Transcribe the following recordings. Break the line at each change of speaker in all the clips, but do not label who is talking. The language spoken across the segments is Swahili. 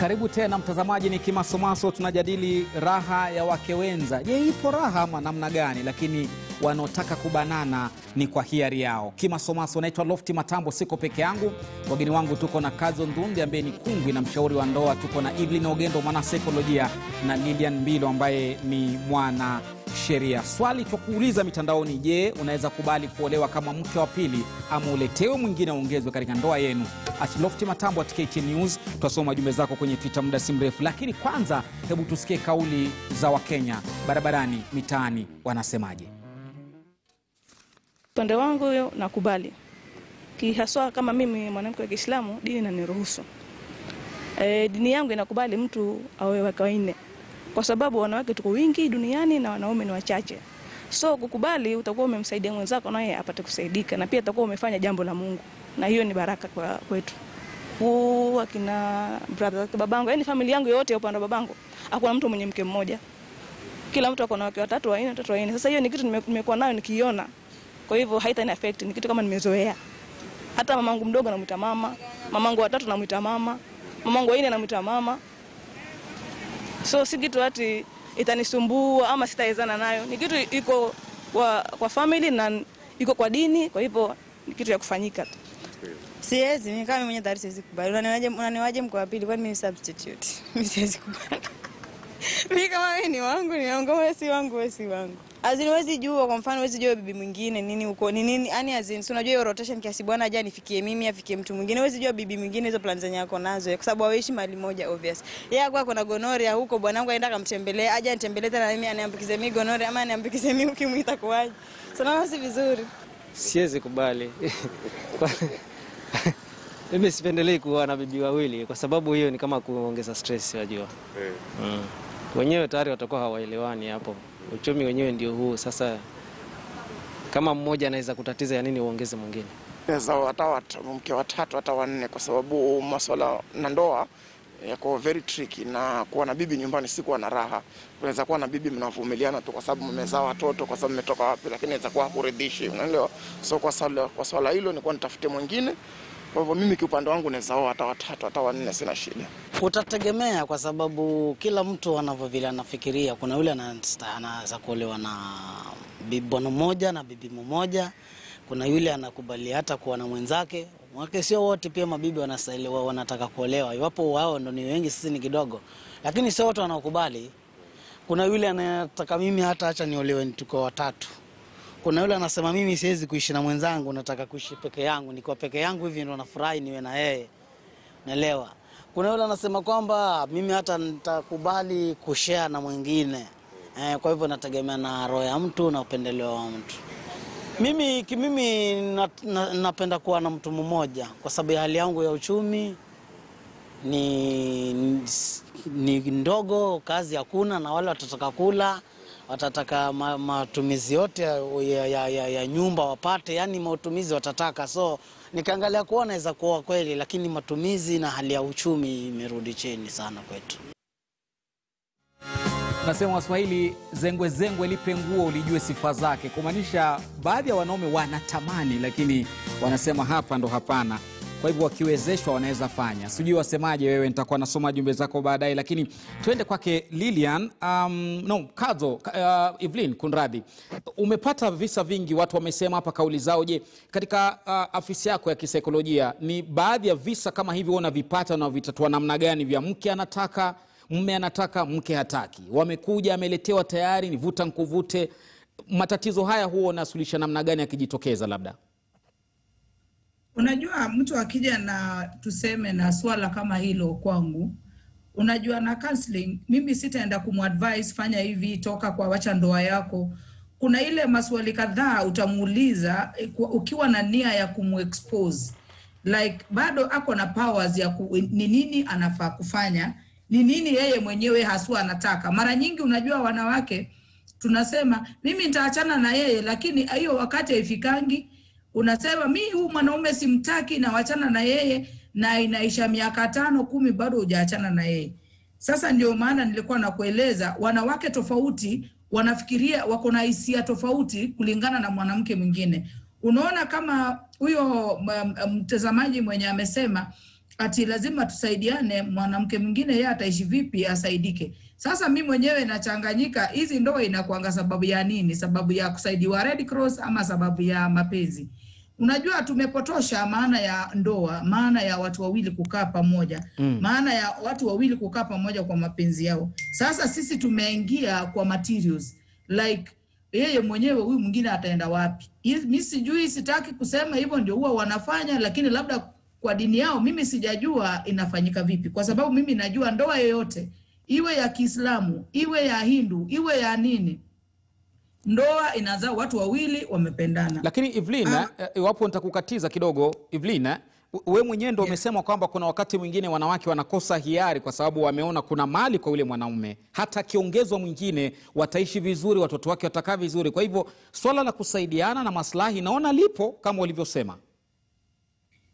Karibu tena mtazamaji, ni Kimasomaso, tunajadili raha ya wake wenza. Je, ipo raha ama namna gani? Lakini wanaotaka kubanana ni kwa hiari yao. Kimasomaso, naitwa Lofti Matambo, siko peke yangu. Wageni wangu tuko na Kazo Ndhundi ambaye ni kungwi na mshauri wa ndoa, tuko na Evelyn Ogendo mwanasikolojia na Lilian Mbilo ambaye ni mwana sheria. Swali twakuuliza mitandaoni, je, unaweza kubali kuolewa kama mke wa pili ama uletewe mwingine aongezwe katika ndoa yenu? Atlofti Matambo at KT News. Tutasoma jumbe zako kwenye Twitter muda si mrefu, lakini kwanza, hebu tusikie kauli za Wakenya barabarani, mitaani, wanasemaje?
Upande wangu nakubali kihaswa, kama mimi mwanamke wa Kiislamu, dini inaniruhusu. E, dini yangu inakubali mtu awe wake wanne, kwa sababu wanawake tuko wingi duniani na wanaume ni wachache. So kukubali, utakuwa umemsaidia mwenzako naye apate kusaidika, na pia utakuwa umefanya jambo la Mungu, na hiyo ni baraka kwa kwetu. Huu akina brother zake babangu, yani familia yangu yote ya upande wa babangu, hakuna mtu mwenye mke mmoja, kila mtu akona wake watatu, wanne, watatu, wanne. Sasa hiyo ni kitu nimekuwa nayo nikiona kwa hivyo haita ni affect, ni kitu kama nimezoea. Hata mamangu mdogo anamuita mama, mamangu watatu namwita mama, mamangu wanne namwita mama. So si kitu ati itanisumbua ama sitawezana nayo, ni kitu iko kwa, kwa family na iko kwa dini, kwa hivyo ni kitu ya kufanyika tu.
Siwezi, mimi kama mwenye tayari siwezi kubali. Unaniwaje unaniwaje mko wapi? kwani mimi substitute? Mimi siwezi kubali. Mimi kama wewe ni wangu, ni wangu, wewe si wangu, wewe si wangu. Azin wezi jua kwa mfano wezi jua bibi mwingine nini huko ni nini yani azini, si unajua hiyo rotation kiasi bwana aje nifikie mimi afikie mtu mwingine wezi jua bibi mwingine hizo plan zenye ako nazo kwa sababu hawaishi mahali moja obvious. Yeye akwa kuna gonoria huko bwanangu aenda akamtembelee aje nitembelee tena mimi aniambukize mimi gonoria ama aniambukize mimi ukimwi itakuwaje? Sana si vizuri.
Siwezi kubali mimi sipendelei kuwa na bibi wawili kwa sababu hiyo ni kama kuongeza stress, wajua mm. Wenyewe tayari watakuwa hawaelewani hapo, uchumi wenyewe ndio huu sasa. Kama mmoja anaweza kutatiza, ya nini uongeze mwingine?
hata mke watatu hata wanne, kwa sababu maswala na ndoa yako very tricky, na kuwa na bibi nyumbani si kuwa na raha. Unaweza kuwa na bibi mnavumiliana tu kwa sababu mmezaa watoto, kwa sababu mmetoka wapi, lakini inaweza kuwa hakuridhishi, unaelewa? So kwa swala, hilo ni kuwa nitafute mwingine. Kwa hivyo mimi kiupande wangu naweza oa hata watatu hata wanne, sina shida.
Utategemea kwa sababu kila mtu anavyo vile anafikiria. Kuna yule anaweza kuolewa na bwana mmoja na bibi mmoja. Kuna yule anakubali hata kuwa na mwenzake wake. Sio wote pia mabibi wanastahili wanataka kuolewa, iwapo wao ndo ni wengi, sisi ni kidogo, lakini sio wote wanaokubali. Kuna yule anataka mimi hata acha niolewe tuko watatu. Kuna yule anasema mimi siwezi kuishi na mwenzangu, nataka kuishi peke yangu, nikiwa peke yangu hivi ndo nafurahi niwe na yeye. Naelewa. Kuna yule anasema kwamba mimi hata nitakubali kushea na mwingine eh, kwa hivyo nategemea na roho ya mtu na upendeleo wa mtu. Mimi kimimi na, na, napenda kuwa na mtu mmoja kwa sababu ya hali yangu ya uchumi ni, ni ndogo, kazi hakuna, na wale watataka kula watataka ma, matumizi yote ya, ya, ya, ya nyumba wapate, yani matumizi watataka. So nikaangalia kuwa naweza kuoa kweli, lakini matumizi na hali ya uchumi imerudi chini sana kwetu.
Nasema Waswahili, zengwe zengwe lipe nguo ulijue sifa zake, kumaanisha baadhi ya wanaume wanatamani, lakini wanasema hapa ndo hapana. Kwa hivyo wakiwezeshwa wanaweza fanya. Sijui wasemaje wewe, nitakuwa nasoma jumbe zako baadaye, lakini tuende kwake Lilian. Um, no, Kazo, uh, Evelyn, kunradhi, umepata visa vingi, watu wamesema hapa kauli zao. Je, katika uh, afisi yako ya kisaikolojia ni baadhi ya visa kama wewe unavipata na vitatua namna gani, vya mke anataka mme anataka, mke hataki, wamekuja ameletewa tayari, ni vuta nkuvute. Matatizo haya huwa unasuluhisha namna gani akijitokeza Labda
Unajua, mtu akija na tuseme na swala kama hilo kwangu, unajua na counseling, mimi sitaenda kumadvise fanya hivi, toka kwa wacha ndoa yako. Kuna ile maswali kadhaa utamuuliza ukiwa na nia ya kumexpose like bado ako na powers ya ni nini anafaa kufanya, ni nini yeye mwenyewe haswa anataka. Mara nyingi unajua wanawake tunasema mimi nitaachana na yeye, lakini hiyo wakati haifikangi unasema mi huu mwanaume simtaki nawachana na yeye na inaisha miaka tano kumi bado hujaachana na yeye. Sasa ndio maana nilikuwa nakueleza wanawake tofauti wanafikiria wako na hisia tofauti kulingana na mwanamke mwingine. Unaona kama huyo mtazamaji mwenye amesema ati lazima tusaidiane, mwanamke mwingine yeye ataishi vipi asaidike. Sasa mi mwenyewe nachanganyika, hizi ndoa inakuanga sababu ya nini? Sababu ya kusaidiwa Red Cross ama sababu ya mapenzi? Unajua, tumepotosha maana ya ndoa, maana ya watu wawili kukaa pamoja mm. maana ya watu wawili kukaa pamoja kwa mapenzi yao. Sasa sisi tumeingia kwa materials like yeye mwenyewe huyu mwingine ataenda wapi? Mi sijui, sitaki kusema hivyo ndio huwa wanafanya, lakini labda kwa dini yao mimi sijajua inafanyika vipi, kwa sababu mimi najua ndoa yoyote iwe ya Kiislamu iwe ya Hindu iwe ya nini, ndoa inazaa watu wawili wamependana.
Lakini Evelina,
Ah.
eh, iwapo nitakukatiza kidogo Evelina, wewe we mwenyewe ndo umesema kwamba kuna wakati mwingine wanawake wanakosa hiari kwa sababu wameona kuna mali kwa yule mwanaume, hata akiongezwa mwingine wataishi vizuri, watoto wake watakaa vizuri. Kwa hivyo swala la kusaidiana na maslahi naona lipo kama ulivyosema.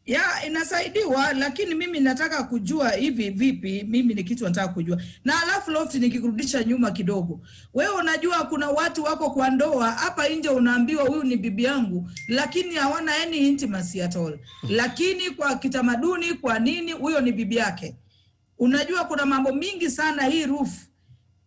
Ya inasaidiwa, lakini mimi nataka kujua hivi vipi. Mimi ni kitu nataka kujua, na alafu Lofty, nikikurudisha nyuma kidogo, wewe unajua kuna watu wako kwa ndoa hapa nje, unaambiwa huyu ni bibi yangu, lakini hawana any intimacy at all, lakini kwa kitamaduni, kwa nini huyo ni bibi yake? Unajua kuna mambo mingi sana hii roof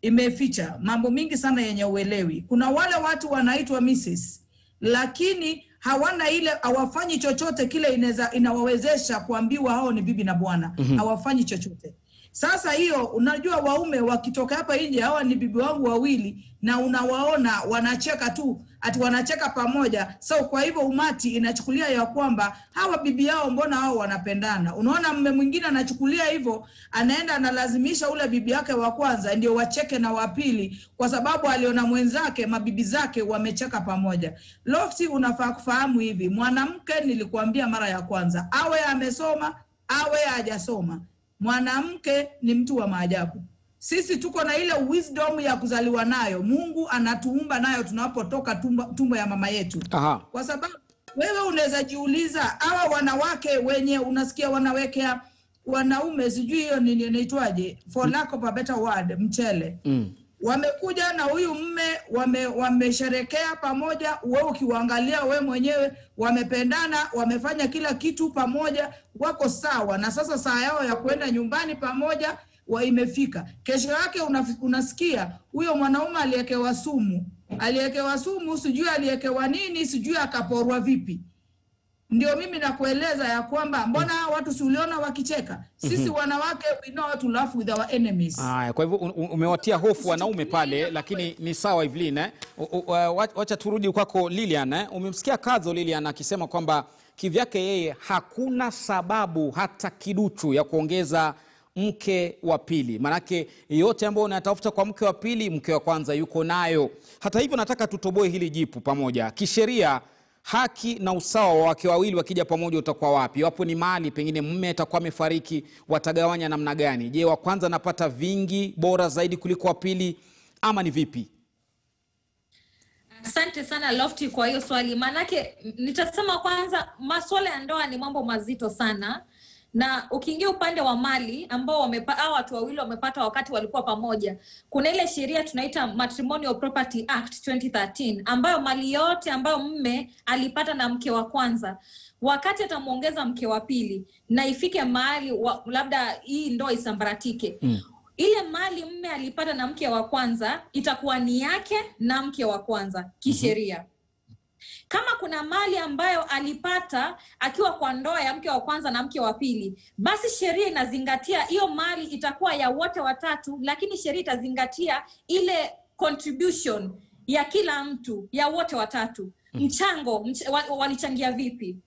imeficha mambo mingi sana yenye uelewi. Kuna wale watu wanaitwa Mrs. lakini hawana ile, hawafanyi chochote kile inaweza inawawezesha kuambiwa hao ni bibi na bwana
mm -hmm.
hawafanyi chochote. Sasa hiyo, unajua waume wakitoka hapa nje, hawa ni bibi wangu wawili, na unawaona wanacheka tu, ati wanacheka pamoja. So kwa hivyo umati inachukulia ya kwamba hawa bibi yao, mbona hao wanapendana? Unaona, mme mwingine anachukulia hivyo, anaenda analazimisha ule bibi yake wa kwanza ndio wacheke na wapili kwa sababu aliona mwenzake mabibi zake wamecheka pamoja. Lofti, unafaa kufahamu hivi, mwanamke, nilikuambia mara ya kwanza, awe amesoma awe hajasoma, mwanamke ni mtu wa maajabu. Sisi tuko na ile wisdom ya kuzaliwa nayo, Mungu anatuumba nayo tunapotoka tumbo, tumbo ya mama yetu
Aha.
kwa sababu wewe unaweza jiuliza hawa wanawake wenye unasikia wanawekea wanaume sijui hiyo nini inaitwaje, for lack of a better word, mchele
Mm.
Wamekuja na huyu mme wame, wamesherekea pamoja. We ukiwaangalia we mwenyewe wamependana, wamefanya kila kitu pamoja, wako sawa, na sasa saa yao ya kwenda nyumbani pamoja wa imefika. Kesho yake una, unasikia huyo mwanaume aliyekewa sumu, aliyekewa sumu, sijui aliyekewa nini, sijui akaporwa vipi. Ndio mimi nakueleza ya kwamba mbona hawa watu si uliona wakicheka? Sisi
mm -hmm.
wanawake we know how to laugh with our enemies.
Aya, kwa hivyo umewatia hofu wanaume pale, lakini ni sawa Evelyn, eh? Wacha turudi kwako Lilian, eh? Umemsikia Kazo Lilian akisema kwamba kivyake yeye hakuna sababu hata kiduchu ya kuongeza mke wa pili, maanake yote ambayo unatafuta kwa mke wa pili, mke wa kwanza yuko nayo. Hata hivyo, nataka tutoboe hili jipu pamoja kisheria haki na usawa wa wake wawili wakija pamoja utakuwa wapi? Iwapo ni mali, pengine mme atakuwa amefariki, watagawanya namna gani? Je, wa kwanza anapata vingi bora zaidi kuliko wa pili ama ni vipi?
Asante sana Lofty kwa hiyo swali, maanake nitasema kwanza, masuala ya ndoa ni mambo mazito sana, na ukiingia upande wa mali ambao wamepa, watu wawili wamepata wakati walikuwa pamoja, kuna ile sheria tunaita Matrimonial Property Act 2013 ambayo mali yote ambayo mme alipata na mke wa kwanza. Wakati atamwongeza mke wa pili na ifike mahali wa, labda hii ndoa isambaratike. Ile mali mme alipata na mke wa kwanza itakuwa ni yake na mke wa kwanza kisheria. Kama kuna mali ambayo alipata akiwa kwa ndoa ya mke wa kwanza na mke wa pili, basi sheria inazingatia hiyo mali itakuwa ya wote watatu, lakini sheria itazingatia ile contribution ya kila mtu ya wote watatu, mchango mch walichangia vipi.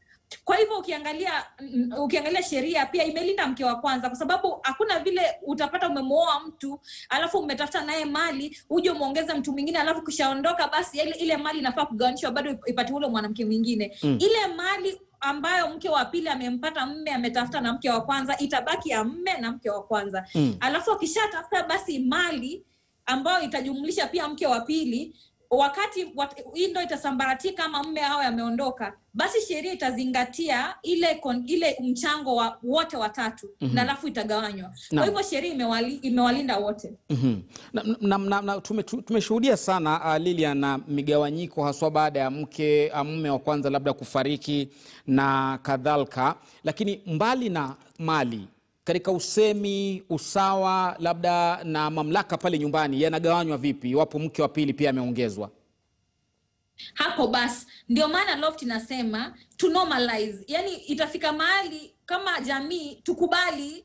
Kwa hivyo ukiangalia mm, ukiangalia sheria pia imelinda mke wa kwanza, kwa sababu hakuna vile utapata umemwoa mtu alafu umetafuta naye mali uje umeongeza mtu mwingine alafu kishaondoka, basi ile, ile mali inafaa kugawanishwa bado ipate ule mwanamke mwingine
Mm.
ile mali ambayo mke wa pili amempata mme ametafuta na mke wa kwanza itabaki ya mme na mke wa kwanza
Mm.
alafu akishatafuta basi mali ambayo itajumlisha pia mke wa pili wakati wat, hii ndo itasambaratika ama mme hao yameondoka, basi sheria itazingatia ile kon, ile mchango wa wote watatu
mm -hmm.
na alafu itagawanywa kwa hivyo sheria imewali, imewalinda wote
Mhm. Na, na, na, na, tume- tumeshuhudia sana uh, Lilia na migawanyiko haswa baada ya mke uh, mume wa kwanza labda kufariki na kadhalika, lakini mbali na mali katika usemi, usawa labda na mamlaka pale nyumbani yanagawanywa vipi iwapo mke wa pili pia ameongezwa?
hapo basi ndio maana loft inasema to normalize yani itafika mahali kama jamii tukubali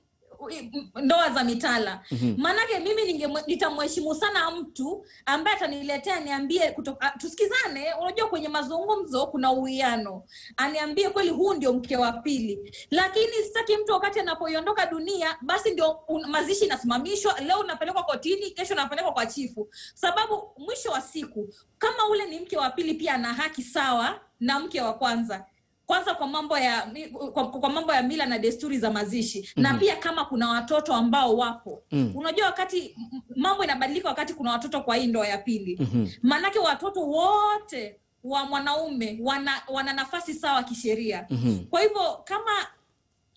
ndoa za mitala.
Mhm.
maanake mimi nitamheshimu sana mtu ambaye ataniletea niambie kuto- ah, tusikizane unajua kwenye mazungumzo kuna uwiano. Aniambie kweli huu ndio mke wa pili. Lakini sitaki mtu wakati anapoiondoka dunia basi ndio un- mazishi inasimamishwa leo unapelekwa kotini kesho unapelekwa kwa chifu. Sababu mwisho wa siku kama ule ni mke wa pili pia ana haki sawa na mke wa kwanza kwanza kwa mambo ya kwa, kwa mambo ya mila na desturi za mazishi mm -hmm. na
Mhm.
pia kama kuna watoto ambao wapo
mm -hmm.
unajua wakati mambo inabadilika wakati kuna watoto kwa hii ndoa ya pili
Mhm.
maanake watoto wote wa mwanaume wana, wana nafasi sawa kisheria
mm -hmm.
kwa hivyo kama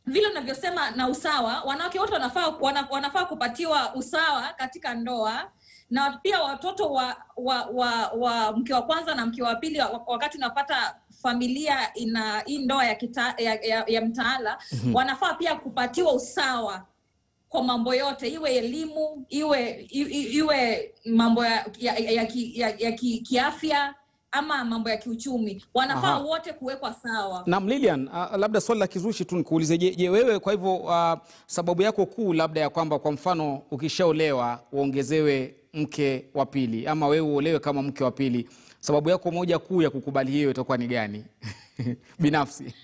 vile unavyosema na usawa wanawake wote wanafaa, wana, wanafaa kupatiwa usawa katika ndoa na pia watoto wa wa, wa, wa mke wa kwanza na mke wa pili wakati unapata familia ina hii ndoa ya, kita, ya, ya, ya mtaala
mm -hmm.
wanafaa pia kupatiwa usawa kwa mambo yote iwe elimu iwe i- i- iwe mambo ya, ya, ya, ya, ya, ya ki, kiafya ama mambo ya kiuchumi wanafaa
Aha.
wote kuwekwa sawa
Naam, Lilian, uh, labda swali la kizushi tu nikuulize, je, je wewe kwa hivyo uh, sababu yako kuu labda ya kwamba kwa mfano ukishaolewa uongezewe mke wa pili ama wewe uolewe kama mke wa pili, sababu yako moja kuu ya kukubali hiyo itakuwa ni gani binafsi?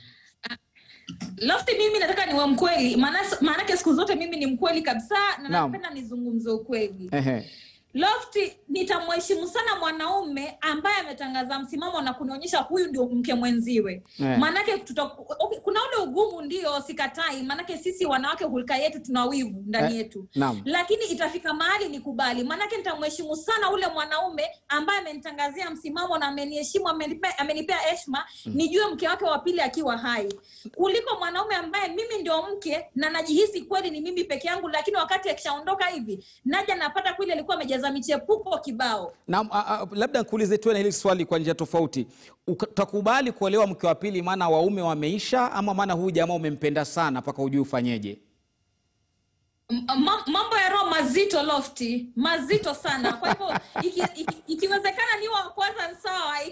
Lofty, mimi nataka niwe mkweli, maanake siku zote mimi ni mkweli kabisa na napenda nizungumze ukweli.
Ehe.
Lofty, nitamheshimu sana mwanaume ambaye ametangaza msimamo na kunionyesha huyu ndio mke mwenziwe.
yeah.
Maanake tuta, okay, kuna ule ugumu ndio, sikatai, maanake sisi wanawake hulka yetu tuna wivu ndani
Eh,
yetu
naam.
lakini itafika mahali nikubali, maanake nitamheshimu sana ule mwanaume ambaye amenitangazia msimamo na ameniheshimu, amenipea amenipea heshima
Mm.
nijue mke wake wa pili akiwa hai, kuliko mwanaume ambaye mimi ndio mke na najihisi kweli ni mimi peke yangu, lakini wakati akishaondoka hivi naja napata kweli alikuwa amejaza michepuko kibao.
Naam, a- a- labda nikuulize tena hili swali kwa njia tofauti. Utakubali kuolewa mke wa pili maana waume wameisha, ama maana huyu jamaa umempenda sana mpaka hujui ufanyeje?
Mambo ya roho mazito lofti mazito sana kwa hivyo ikiwezekana iki, iki, ikiwezekana ni wa kwanza sawa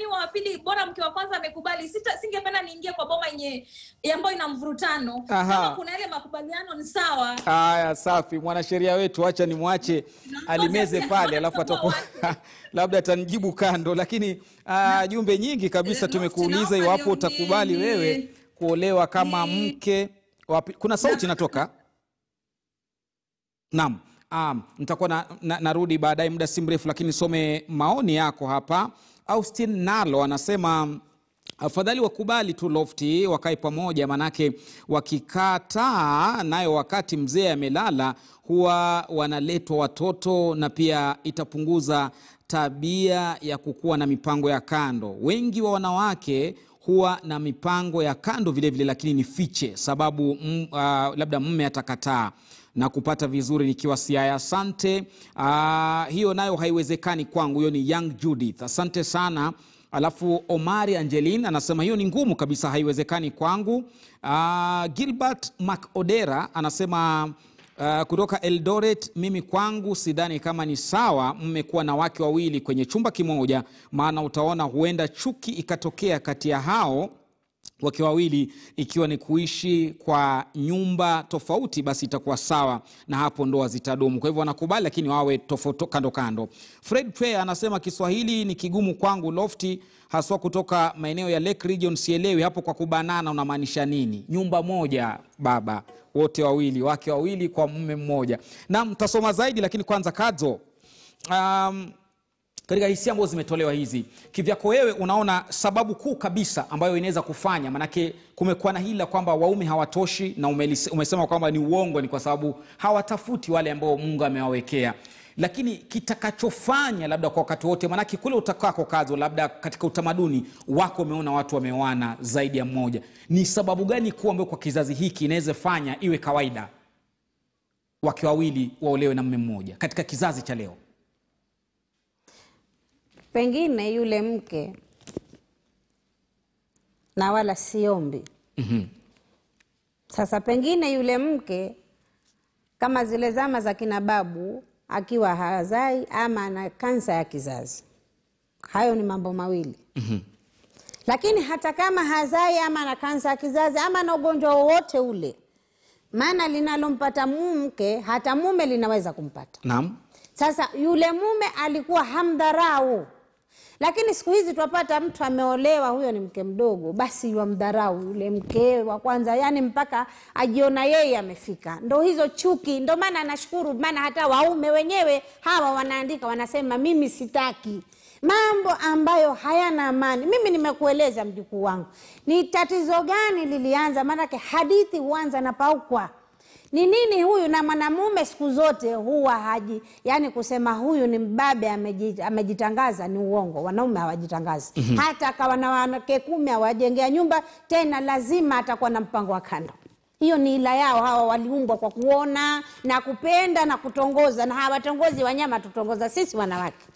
ni wa pili bora mke wa kwanza amekubali Sita- singependa niingie kwa boma yenye ambayo ina mvurutano kama kuna ile makubaliano ni sawa
Haya, safi. Mwanasheria wetu, acha nimwache alimeze pale, alafu atakuwa labda atanijibu kando, lakini uh, jumbe nyingi kabisa tumekuuliza iwapo utakubali wewe kuolewa kama mke wapi. Kuna sauti inatoka. Naam. Um, nitakuwa na, na, narudi baadaye muda si mrefu, lakini some maoni yako hapa. Austin Nalo anasema afadhali wakubali tu lofti wakae pamoja, manake wakikataa nayo wakati mzee amelala huwa wanaletwa watoto na pia itapunguza tabia ya kukuwa na mipango ya kando. Wengi wa wanawake huwa na mipango ya kando vilevile vile, lakini ni fiche sababu m, uh, labda mme atakataa na kupata vizuri nikiwa Siaya. Asante. Uh, hiyo nayo haiwezekani kwangu. Hiyo ni Young Judith, asante sana. Alafu Omari Angelin anasema hiyo ni ngumu kabisa, haiwezekani kwangu. Uh, Gilbert Macodera anasema Uh, kutoka Eldoret, mimi kwangu sidhani kama ni sawa mmekuwa na wake wawili kwenye chumba kimoja, maana utaona huenda chuki ikatokea kati ya hao wake wawili ikiwa ni kuishi kwa nyumba tofauti, basi itakuwa sawa na hapo ndoa zitadumu. Kwa hivyo wanakubali, lakini wawe tofauti kando kando. Fred Pay anasema Kiswahili ni kigumu kwangu lofti, haswa kutoka maeneo ya Lake Region. Sielewi hapo kwa kubanana unamaanisha nini? Nyumba moja baba, wote wawili, wake wawili kwa mume mmoja. Na tasoma zaidi, lakini kwanza kazo um, katika hisia ambazo zimetolewa hizi, kivyako wewe unaona sababu kuu kabisa ambayo inaweza kufanya, manake kumekuwa na hili la kwamba waume hawatoshi, na umesema kwamba ni uongo, ni kwa sababu hawatafuti wale ambao Mungu amewawekea. lakini kitakachofanya labda kwa wakati wote, maanake kule utakako kazo, labda katika utamaduni wako umeona watu wameoana zaidi ya mmoja, ni sababu gani kuu ambayo kwa kizazi hiki inaweza fanya iwe kawaida wake wawili waolewe na mme mmoja katika kizazi cha leo?
Pengine yule mke na wala siombi
mm -hmm.
sasa pengine yule mke kama zile zama za kina babu akiwa hazai ama ana kansa ya kizazi hayo ni mambo mawili
mm -hmm.
lakini hata kama hazai ama ana kansa ya kizazi ama na ugonjwa wowote ule maana linalompata mke hata mume linaweza kumpata
Naam.
sasa yule mume alikuwa hamdharau, lakini siku hizi twapata mtu ameolewa, huyo ni mke mdogo, basi wamdharau yule mke wa kwanza, yani mpaka ajiona yeye amefika. Ndo hizo chuki, ndo maana nashukuru, maana hata waume wenyewe hawa wanaandika, wanasema mimi sitaki mambo ambayo hayana amani. Mimi nimekueleza mjukuu wangu, ni tatizo gani lilianza, maanake hadithi huanza na paukwa ni nini huyu? Na mwanamume siku zote huwa haji. Yani kusema huyu ni mbabe amejitangaza ni uongo. Wanaume hawajitangazi.
Mm -hmm.
hata akawa na wanawake kumi awajengea nyumba tena lazima atakuwa na mpango wa kando. Hiyo ni ila yao. Hawa waliumbwa kwa kuona na kupenda na kutongoza na hawatongozi wanyama tutongoza sisi wanawake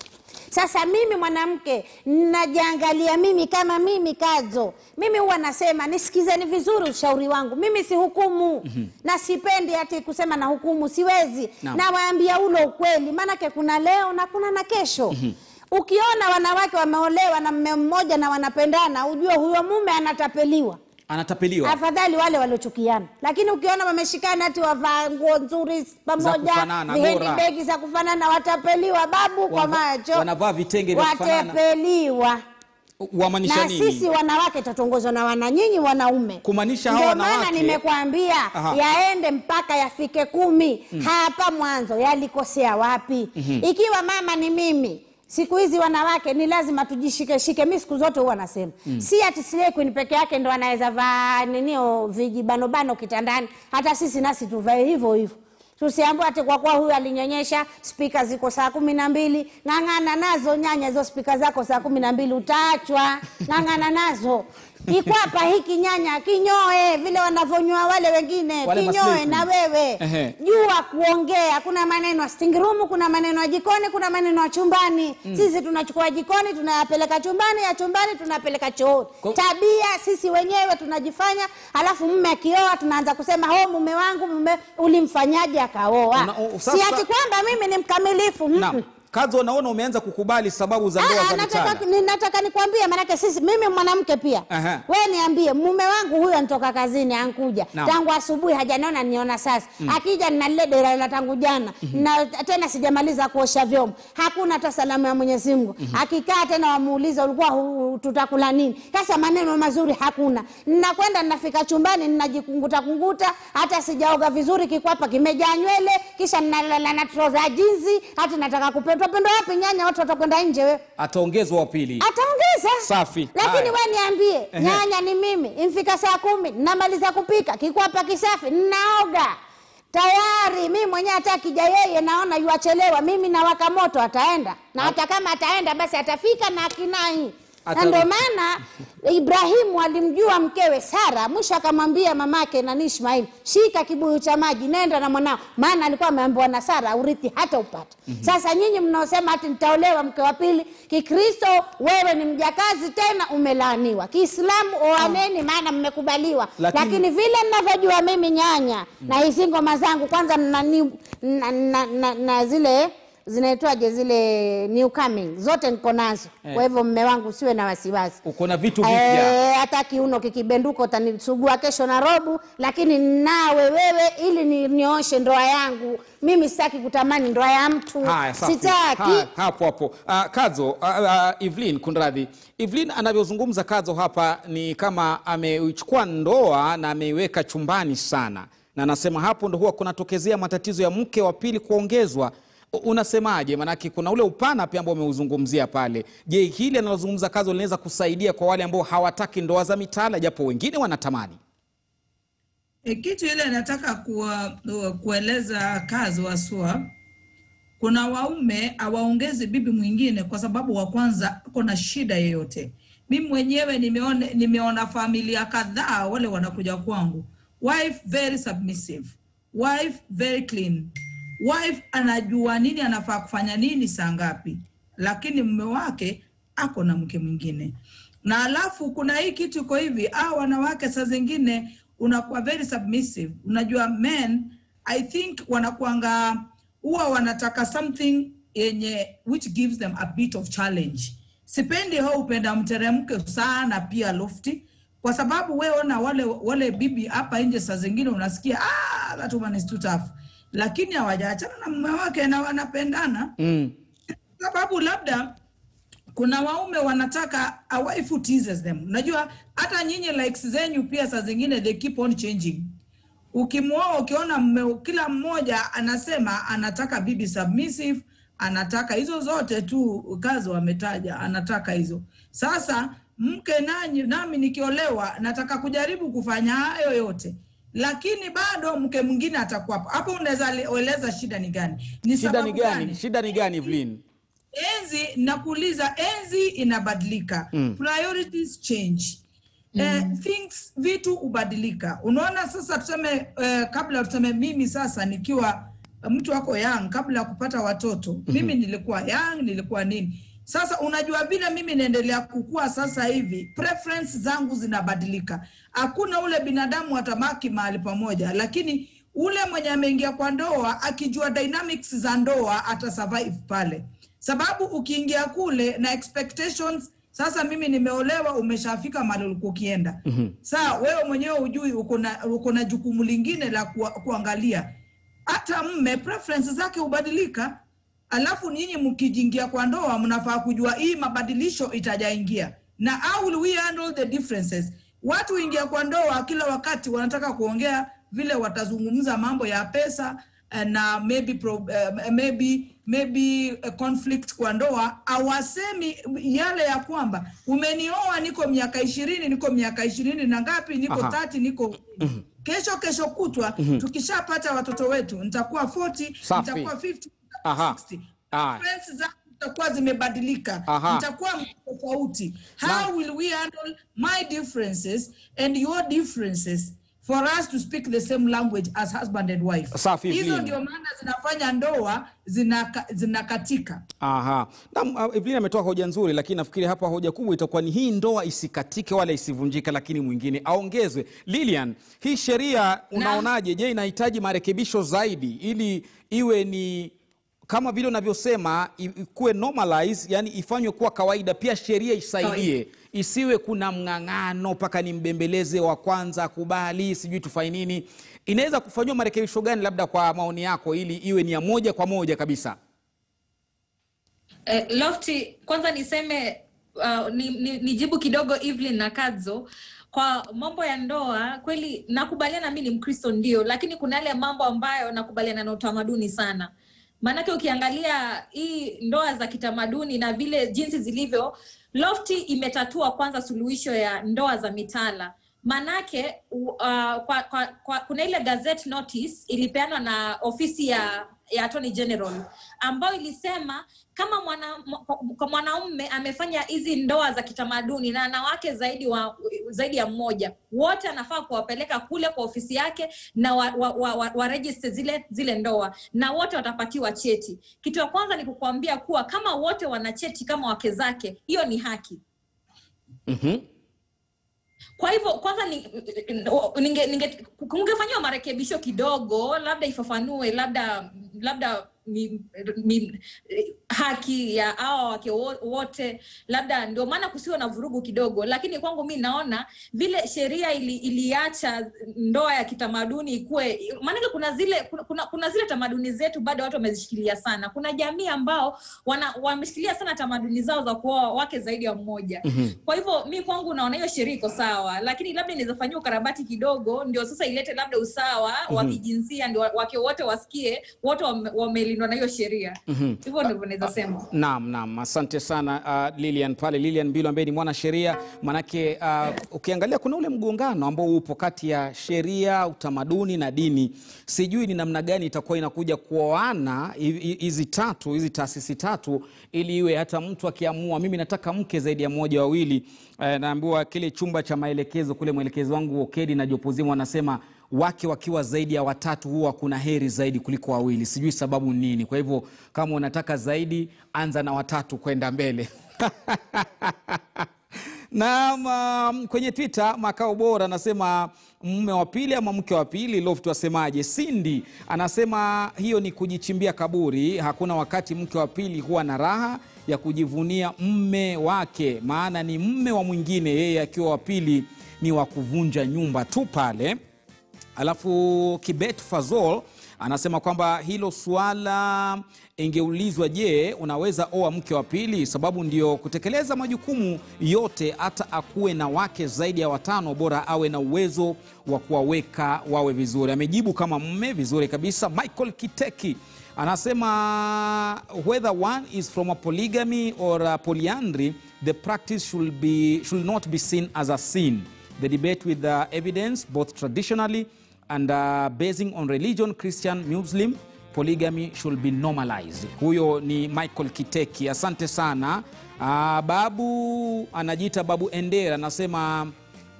sasa mimi mwanamke najiangalia mimi kama mimi kazo mimi huwa nasema nisikizeni vizuri ushauri wangu mimi sihukumu hukumu
-hmm.
na sipendi hati kusema na hukumu siwezi
Naam.
nawaambia ulo ukweli maanake kuna leo na kuna na kesho mm -hmm. ukiona wanawake wameolewa na mme mmoja na wanapendana ujue huyo mume anatapeliwa
Anatapeliwa.
afadhali wale waliochukiana lakini ukiona wameshikana ti wavaa nguo nzuri pamoja
vihendi
begi za kufanana watapeliwa babu kwa macho
wanavaa vitenge vya kufanana.
watapeliwa
Wamaanisha
na
nini?
sisi wanawake tatongozwa na wana nyinyi wanaume
Kumaanisha hawa
ndio maana
wanawake-
nimekwambia
Aha.
yaende mpaka yafike kumi
Mm.
hapa mwanzo yalikosea wapi
Mhm.
ikiwa mama ni mimi siku hizi wanawake ni lazima tujishikeshike mi siku zote huwa nasema.
Mm.
si ati Slay Queen peke yake ndo anaweza vaa ninio vijibanobano kitandani. Hata sisi nasi tuvae hivyo hivyo. Tusiambue ati kwa kuwa huyu alinyonyesha spika ziko saa kumi na mbili. Ng'ang'ana nazo nyanya hizo spika zako saa kumi na mbili utaachwa ng'ang'ana nazo kikwapa hiki nyanya kinyoe vile wanavyonyoa wale wengine
Wale
kinyoe na wewe. Jua kuongea kuna maneno ya sitting room kuna maneno ya jikoni kuna maneno ya chumbani.
Mm.
sisi tunachukua jikoni tunayapeleka chumbani ya chumbani tunapeleka chooni. Tabia sisi wenyewe tunajifanya alafu mme akioa tunaanza kusema ho mume wangu mume ulimfanyaje akaoa?
Siati
si ati kwamba mimi ni mkamilifu. Mm-mm.
Naam. Kazo, wanaona umeanza kukubali sababu za
Ah,
ndoa za
nataka,
ninataka
ni- nataka nikwambie maanake sisi mimi mwanamke pia
Aha.
we niambie mume wangu huyo anatoka kazini ankuja
no.
tangu asubuhi hajaniona niona sasa
Mm.
akija nina lile dera la tangu jana mm -hmm. na tena sijamaliza kuosha vyombo hakuna hata salamu ya mwenyezi mungu mm -hmm. akikaa tena wamuuliza ulikuwa tutakula nini sasa maneno mazuri hakuna ninakwenda ninafika chumbani ninajikunguta kunguta hata sijaoga vizuri kikwapa kimejaa nywele kisha ninalala na troza jinzi hata nataka kupendwa pendwa wapi nyanya? Watu watakwenda nje we.
Ataongezwa wa pili.
ataongeza?
Safi.
lakini
wewe
we niambie nyanya ni mimi? Imfika saa kumi namaliza kupika. Kikwapa kisafi? Nnaoga tayari mi mwenyewe hata akija yeye naona yuachelewa. Mimi nawaka moto ataenda. Na hata kama ataenda basi atafika na akinai na ndio maana ibrahimu alimjua mkewe sara mwisho akamwambia mamake na ishmaili shika kibuyu cha maji nenda na mwanao. Maana alikuwa ameambiwa na sara urithi hata upata
-hmm.
sasa nyinyi mnaosema ati nitaolewa mke wa pili kikristo wewe ni mjakazi tena umelaaniwa. Kiislamu oaneni maana mmekubaliwa.
Lakini-
lakini vile ninavyojua mimi nyanya mm. -hmm. na hizi ngoma zangu kwanza na, na, na, na, na zile zinaitwaje zile new coming zote niko nazo
Eh.
kwa hivyo mme wangu usiwe na wasiwasi
Uko na vitu vipya.
Eh, hata kiuno kikibenduka utanisugua kesho na robu lakini nawe wewe ili ninyooshe ndoa yangu mimi sitaki kutamani ndoa ya mtu
Haya,
sitaki
ha, hapo hapo. Uh, Kazo, uh, uh, Evelyn kunradhi. Evelyn anavyozungumza Kazo hapa ni kama ameichukua ndoa na ameiweka chumbani sana, na anasema hapo ndo huwa kunatokezea matatizo ya mke wa pili kuongezwa. Unasemaje? Maanake kuna ule upana pia ambao umeuzungumzia pale. Je, hili analozungumza kazi linaweza kusaidia kwa wale ambao hawataki ndoa za mitala, japo wengine wanatamani?
E, kitu ile nataka kuwa, kueleza kazi wasua kuna waume awaongezi bibi mwingine kwa sababu wa kwanza ako na shida yeyote Mimi mwenyewe nimeona, nimeona familia kadhaa wale wanakuja kwangu, wife very submissive, wife very clean, wife anajua nini anafaa kufanya nini saa ngapi, lakini mume wake ako na mke mwingine. Na alafu kuna hii kitu iko hivi, ah, wanawake saa zingine unakuwa very submissive. Unajua men I think wanakuanga huwa wanataka something yenye which gives them a bit of challenge. Sipendi ho upenda mteremke sana pia lofti, kwa sababu we ona wale wale bibi hapa nje saa zingine unasikia ah, that woman is too tough, lakini hawajaachana na mume wake na wanapendana
Mm.
sababu labda kuna waume wanataka a wife who teases them. Unajua hata nyinyi likes zenyu pia saa zingine they keep on changing. Ukimwoa ukiona mme, kila mmoja anasema anataka bibi submissive, anataka hizo zote tu kazi wametaja, anataka hizo. Sasa mke nanyi, nami nikiolewa nataka kujaribu kufanya hayo yote, lakini bado mke mwingine atakuwa hapo. Hapo unaweza eleza shida ni gani? Ni
Shida ni gani? Shida ni gani Evelyn?
enzi nakuuliza enzi inabadilika
Mm.
priorities change mm. Eh, things vitu hubadilika unaona sasa tuseme eh, kabla tuseme mimi sasa nikiwa mtu wako young kabla ya kupata watoto mm -hmm. mimi nilikuwa young nilikuwa nini sasa unajua vile mimi naendelea kukua sasa hivi preference zangu zinabadilika. Hakuna ule binadamu atamaki mahali pamoja lakini ule mwenye ameingia kwa ndoa akijua dynamics za ndoa ata survive pale. Sababu ukiingia kule na expectations sasa mimi nimeolewa umeshafika mahali ulikuwa ukienda. Mm-hmm. saa wewe mwenyewe ujui uko na uko na jukumu lingine la ku, kuangalia. Hata mme preference zake hubadilika alafu nyinyi mkijingia kwa ndoa mnafaa kujua hii mabadilisho itajaingia na how will we handle the differences watu ingia kwa ndoa kila wakati wanataka kuongea vile watazungumza mambo ya pesa eh, na maybe pro, uh, maybe maybe a conflict kwa ndoa awasemi yale ya kwamba umenioa niko miaka ishirini niko miaka ishirini na ngapi niko. 30 niko kesho kesho kutwa tukishapata watoto wetu nitakuwa 40
Safi.
nitakuwa 50
Aha.
60
Aya.
Preferences zangu zitakuwa zimebadilika. Nitakuwa tofauti.
Na-
how will we handle my differences and your differences for us to speak the same language as husband and wife?
Safi,
hizo ndio maana zinafanya ndoa zinaka- zinakatika.
Aha. Naam, uh, Evelyn ametoa hoja nzuri, lakini nafikiri hapa hoja kubwa itakuwa ni hii ndoa isikatike wala isivunjike, lakini mwingine aongezwe. Lilian, hii sheria unaonaje? Je, inahitaji marekebisho zaidi ili iwe ni kama vile unavyosema ikuwe normalize, yani ifanywe kuwa kawaida, pia sheria isaidie, isiwe kuna mng'ang'ano mpaka nimbembeleze wa kwanza kubali sijui tufanye nini. Inaweza kufanyiwa marekebisho gani, labda kwa maoni yako, ili iwe ni ya moja kwa moja kabisa?
Eh, Lofty, kwanza niseme uh, ni, ni, nijibu kidogo Evelyn na Kadzo kwa mambo ya ndoa. Kweli nakubaliana, mi ni Mkristo ndio, lakini kuna yale mambo ambayo nakubaliana na utamaduni sana. Maanake ukiangalia hii ndoa za kitamaduni na vile jinsi zilivyo, lofti imetatua kwanza suluhisho ya ndoa za mitala. Manake u- uh, kwa, kwa, kwa, kuna ile gazette notice ilipeanwa na ofisi ya ya Attorney General ambayo ilisema kama mwana, mwa- kwa mwanaume amefanya hizi ndoa za kitamaduni na wanawake zaidi wa zaidi ya mmoja, wote anafaa kuwapeleka kule kwa ofisi yake na wa, wa, wa, wa, wa register zile zile ndoa na wote watapatiwa cheti. Kitu ya kwanza ni kukuambia kuwa kama wote wana cheti kama wake zake, hiyo ni haki.
mm -hmm.
Kwa hivyo kwanza ni, ninge, ninge, kungefanyiwa marekebisho kidogo, labda ifafanue, labda labda mi, mi, haki ya hawa wake wote, labda ndio maana kusiwa na vurugu kidogo. Lakini kwangu mi naona vile sheria ili, iliacha ndoa ya kitamaduni ikuwe, maanake kuna zile kuna, kuna, kuna zile tamaduni zetu bado watu wamezishikilia sana. Kuna jamii ambao wana wameshikilia sana tamaduni zao za kuoa wake zaidi ya mmoja. mm -hmm. Kwa hivyo mi kwangu naona hiyo sheria iko sawa, lakini labda inaweza fanyiwa ukarabati kidogo, ndio sasa ilete labda usawa mm -hmm. wa kijinsia, ndio wake wote wasikie wote wame- wameelimishwa wanalindwa na hiyo sheria. Hivyo ndivyo naweza sema.
Naam, naam, asante sana uh, Lilian pale, Lilian Mbilo ambaye ni mwana sheria Manake uh, ukiangalia kuna ule mgongano ambao upo kati ya sheria, utamaduni na dini. Sijui ni namna gani itakuwa inakuja kuoana hi- hi- hizi tatu hizi taasisi tatu, ili iwe hata mtu akiamua mimi nataka mke zaidi ya mmoja wawili. Uh, naambiwa kile chumba cha maelekezo kule, mwelekezo wangu Okedi na jopo zima wanasema wake wakiwa zaidi ya watatu huwa kuna heri zaidi kuliko wawili. Sijui sababu ni nini. Kwa hivyo kama unataka zaidi, anza na watatu kwenda mbele. nam um, kwenye Twitter makao bora anasema mme wa pili ama mke wa pili. Loft asemaje? Sindi anasema hiyo ni kujichimbia kaburi. Hakuna wakati mke wa pili huwa na raha ya kujivunia mme wake, maana ni mme wa mwingine, yeye akiwa wa pili ni wa kuvunja nyumba tu pale. Alafu Kibet Fazol anasema kwamba hilo suala ingeulizwa, je, unaweza oa mke wa pili? Sababu ndio kutekeleza majukumu yote, hata akuwe na wake zaidi ya watano, bora awe na uwezo wa kuwaweka wawe vizuri. Amejibu kama mme vizuri kabisa. Michael Kiteki anasema whether one is from a polygamy or a polyandry the practice should, be, should not be seen as a sin the debate with the evidence both traditionally and uh, basing on religion christian muslim polygamy should be normalized. Huyo ni michael kiteki. Asante sana. Uh, babu anajiita babu endera anasema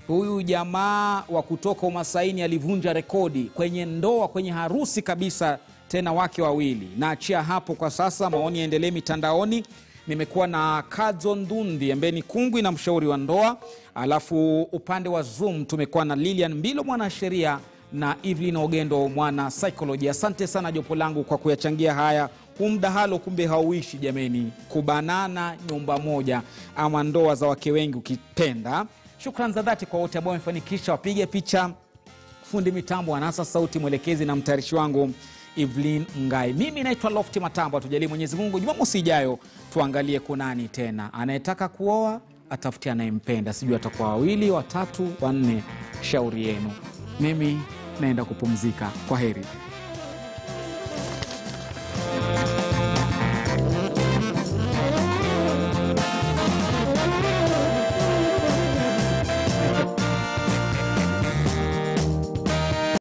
huyu jamaa wa kutoka umasaini alivunja rekodi kwenye ndoa kwenye harusi kabisa tena wake wawili. Naachia hapo kwa sasa maoni yaendelee mitandaoni. Nimekuwa na kadzo ndundi ambaye ni kungwi na mshauri wa ndoa. Alafu upande wa zoom tumekuwa na lilian mbilo mwanasheria na evelyn ogendo mwana psychology. Asante sana jopo langu kwa kuyachangia haya. Huu mdahalo kumbe hauishi jameni. Kubanana nyumba moja. Ama ndoa za wake wengi ukipenda shukran za dhati kwa wote ambao wamefanikisha. Wapige picha. Fundi mitambo anasa sauti mwelekezi na mtayarishi wangu evelyn ngai. Mimi naitwa lofti matambo atujalie mwenyezi mungu jumamosi ijayo tuangalie kunani tena. Anayetaka kuoa atafutie anayempenda. Sijui atakuwa wawili watatu wanne. Shauri yenu mimi naenda kupumzika. Kwa heri